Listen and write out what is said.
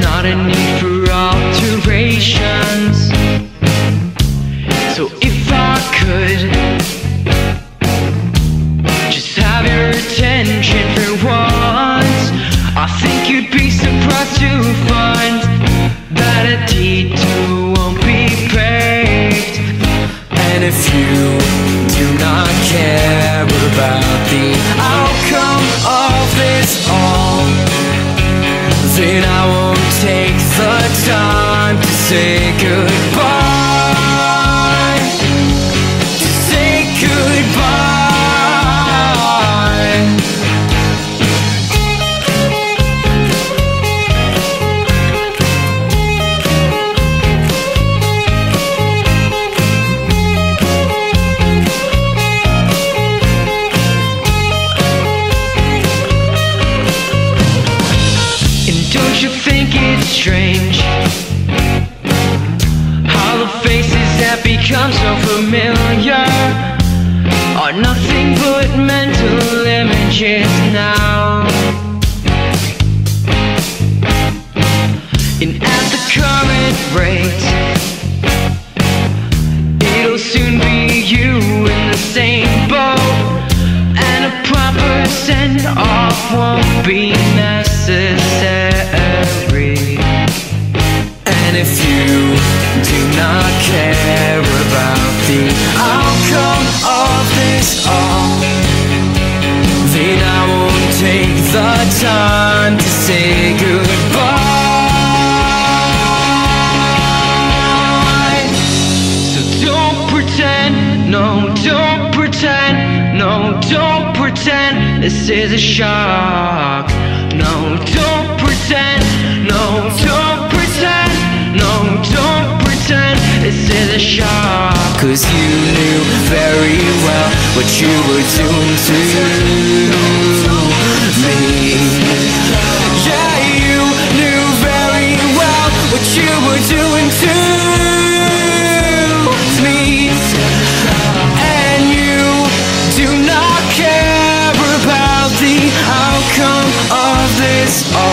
not a need for alterations. So if I could just have your attention for once, I think you'd be surprised to find that a detour won't be paved. And if you do not care about the outcome of this all, then I won't take the time to say goodbye. It's strange. How the faces that become so familiar Are nothing but mental images now. And at the current rate It'll soon be you in the same boat And a proper send-off won't be necessary if you do not care about the outcome of this all Then I won't take the time to say goodbye so don't pretend, no, don't pretend, no, don't pretend this is a shock. No, don't pretend, no, don't shock. Cause you knew very well what you were doing to me. Yeah, you knew very well what you were doing to me. And you do not care about the outcome of this.